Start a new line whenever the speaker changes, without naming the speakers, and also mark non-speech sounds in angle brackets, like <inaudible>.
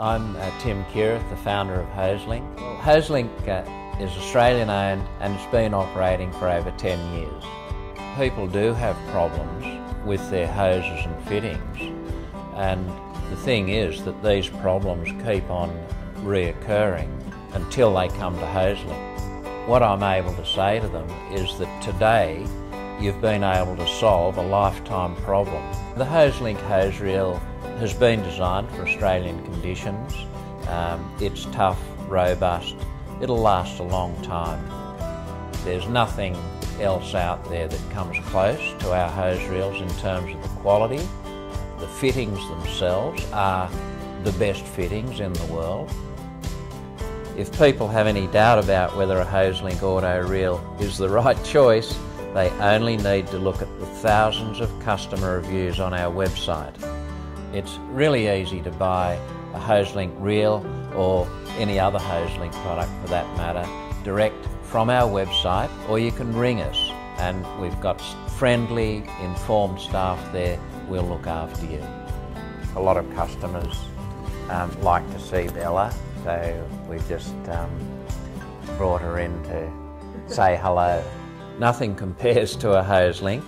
I'm uh, Tim Kirith, the founder of Hoselink. Hoselink uh, is Australian owned and it's been operating for over 10 years. People do have problems with their hoses and fittings and the thing is that these problems keep on reoccurring until they come to Hoselink. What I'm able to say to them is that today you've been able to solve a lifetime problem. The Hoselink hose reel has been designed for Australian conditions. Um, it's tough, robust, it'll last a long time. There's nothing else out there that comes close to our hose reels in terms of the quality the fittings themselves are the best fittings in the world. If people have any doubt about whether a Hoselink Auto Reel is the <laughs> right choice, they only need to look at the thousands of customer reviews on our website. It's really easy to buy a Hoselink reel or any other Hoselink product for that matter direct from our website or you can ring us and we've got friendly, informed staff there we'll look after you. A lot of customers um, like to see Bella, so we've just um, brought her in to say hello. Nothing compares to a Hoselink.